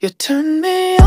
You turn me